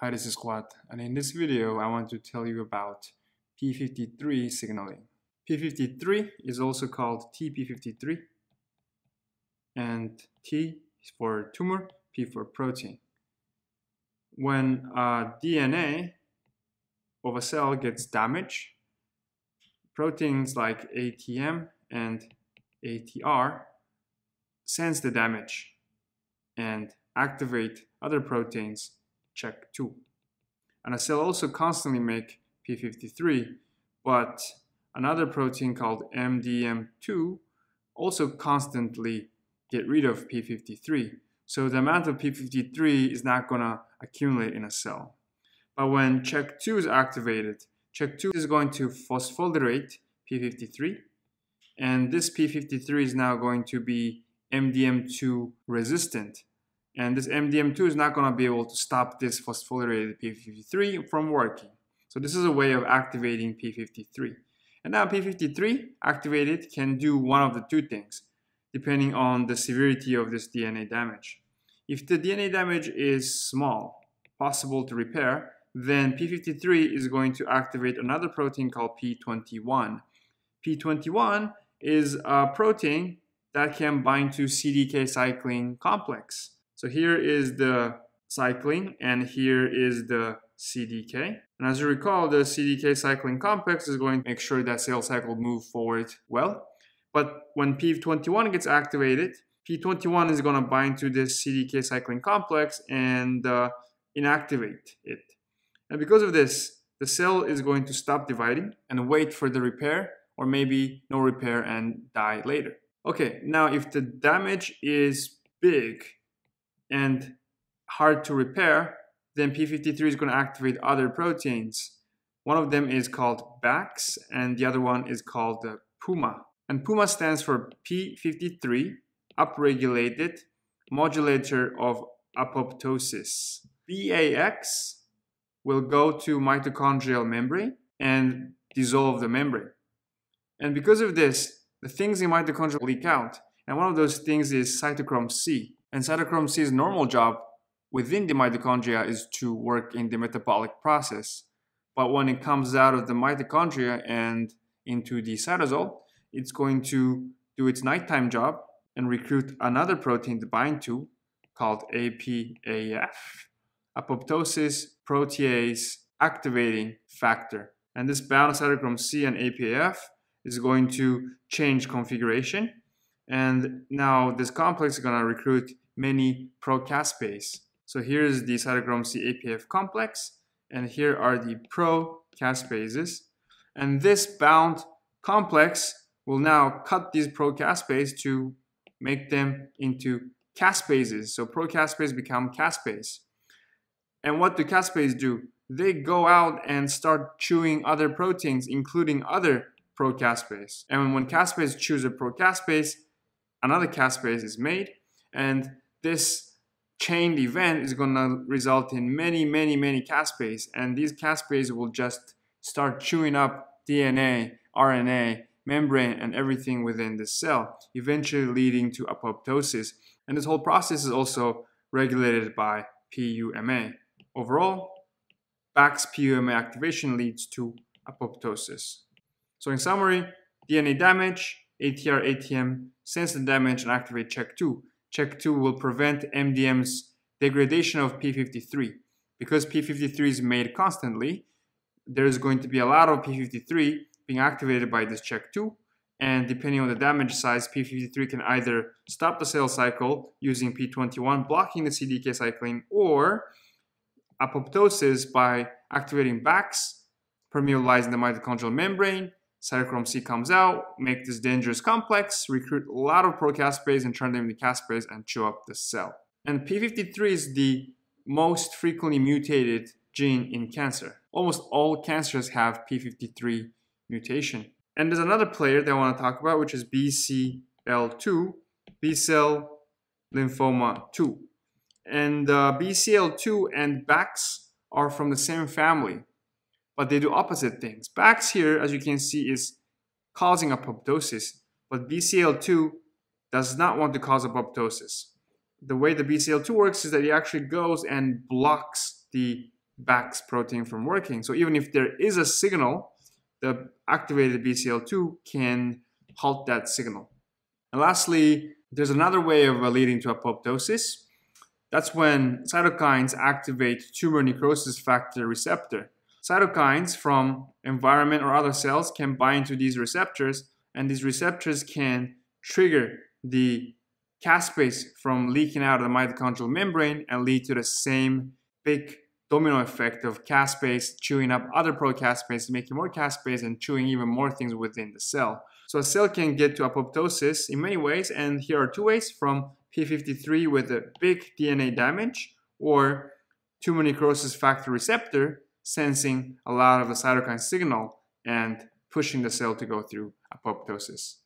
Hi, this is Kwat, and in this video I want to tell you about P53 signaling. P53 is also called TP53, and T is for tumor, P for protein. When a DNA of a cell gets damaged, proteins like ATM and ATR sense the damage and activate other proteins CHEK2. And a cell also constantly make P53, but another protein called MDM2 also constantly get rid of P53. So the amount of P53 is not going to accumulate in a cell. But when CHEK2 is activated, CHEK2 is going to phosphorylate P53, and this P53 is now going to be MDM2 resistant. And this MDM2 is not going to be able to stop this phosphorylated P53 from working. So this is a way of activating P53. And now P53 activated can do one of the two things, depending on the severity of this DNA damage. If the DNA damage is small, possible to repair, then P53 is going to activate another protein called P21. P21 is a protein that can bind to CDK cyclin complex. So here is the cyclin and here is the CDK. And as you recall, the CDK cyclin complex is going to make sure that cell cycle move forward well. But when P21 gets activated, P21 is going to bind to this CDK cyclin complex and uh, inactivate it. And because of this, the cell is going to stop dividing and wait for the repair or maybe no repair and die later. Okay, now if the damage is big and hard to repair, then P53 is going to activate other proteins. One of them is called BAX and the other one is called the PUMA. And PUMA stands for P53, upregulated modulator of apoptosis. BAX will go to mitochondrial membrane and dissolve the membrane. And because of this, the things in mitochondria leak out. And one of those things is cytochrome C. And cytochrome C's normal job within the mitochondria is to work in the metabolic process. But when it comes out of the mitochondria and into the cytosol, it's going to do its nighttime job and recruit another protein to bind to called APAF, apoptosis protease activating factor. And this bound cytochrome C and APAF is going to change configuration. And now this complex is going to recruit many procaspase. So here's the cytochrome C APAF complex, and here are the procaspases. And this bound complex will now cut these procaspase to make them into caspases. So procaspase become caspase. And what do caspase do? They go out and start chewing other proteins, including other procaspase. And when caspase chews a procaspase, another caspase is made, and this chained event is going to result in many, many, many caspase, and these caspase will just start chewing up DNA, RNA, membrane, and everything within the cell, eventually leading to apoptosis. And this whole process is also regulated by PUMA. Overall, BAX PUMA activation leads to apoptosis. So in summary, DNA damage, ATR, ATM sense the damage and activate CHEK2. CHEK2 will prevent MDM's degradation of P53. Because P53 is made constantly, there is going to be a lot of P53 being activated by this CHEK2, and depending on the damage size, P53 can either stop the cell cycle using P21, blocking the CDK cyclin, or apoptosis by activating BAX, permeabilizing the mitochondrial membrane, cytochrome C comes out, make this dangerous complex, recruit a lot of procaspase and turn them into caspase and chew up the cell. And P53 is the most frequently mutated gene in cancer. Almost all cancers have P53 mutation. And there's another player that I want to talk about, which is BCL2, B cell lymphoma 2. And uh, BCL2 and BAX are from the same family but they do opposite things. BAX here, as you can see, is causing apoptosis, but BCL2 does not want to cause apoptosis. The way the BCL2 works is that it actually goes and blocks the Bax protein from working. So even if there is a signal, the activated BCL2 can halt that signal. And lastly, there's another way of uh, leading to apoptosis. That's when cytokines activate tumor necrosis factor receptor. Cytokines from environment or other cells can bind to these receptors, and these receptors can trigger the caspase from leaking out of the mitochondrial membrane and lead to the same big domino effect of caspase chewing up other procaspase, making more caspase and chewing even more things within the cell. So a cell can get to apoptosis in many ways, and here are two ways from P53 with a big DNA damage or tumor necrosis factor receptor sensing a lot of the cytokine signal and pushing the cell to go through apoptosis.